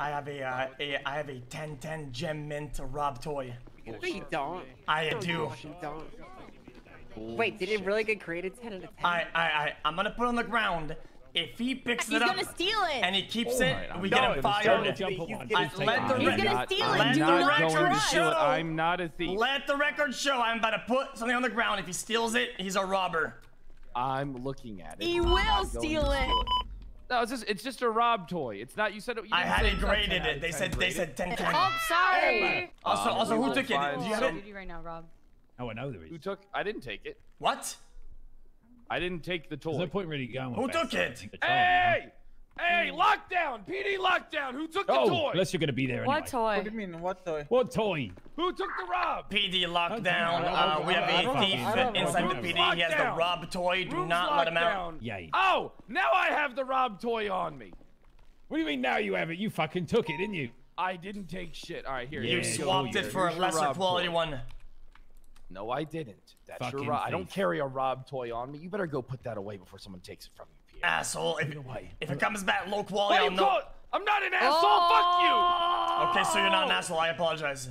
I have a, uh, a I have a 1010 gem mint Rob toy. No, you don't. I do. You don't. Wait, did it really get created 10 out of 10? I, I, I, I'm gonna put it on the ground. If he picks He's it up he's gonna steal it. and he keeps All it, right, we not get him gonna fired. jump on He's gonna Just steal it. it. He's I'm gonna not- steal it. Let I'm the not record going to show. steal it. I'm not a thief. Let the record show. I'm about to put something on the ground. If he steals it, he's a robber. I'm looking at it. He I'm will steal to it. No, it's just it's just a Rob toy. It's not. You said it. You I didn't had it it's not 10 graded. It. They said they said 10 10. Oh, sorry. Also, also, who took it? Do you have some- it? you right now, Rob. Oh, I know there Who took? I didn't take it. What? I didn't take the toy. There's no point really going. Who took it? The child, you know? Hey! Hey! Lockdown! PD lockdown! Who took the Oh, toy? unless you're going to be there anyway. What toy? What do you mean? What toy? What toy? Who took the Rob? PD lockdown. Uh, we have don't- I a don't- thief inside the I don't- PD. He has the Rob toy. Do Room's not let him out. lockdown. Yay. Oh! Now I have the Rob toy on me. What do you mean now you have it? You fucking took it, didn't you? I didn't take shit. All right, here. Yeah, You here it's go. swapped your- it for a lesser Rob quality toy. one. No, I didn't. That's your Fucking Rob. I don't carry a Rob toy on me. You better go put that away before someone takes it from you, Pierre. Asshole. If, if it comes back low quality, What I'll know. I'm not an asshole. Fuck you. Okay, so you're not an asshole. I apologize.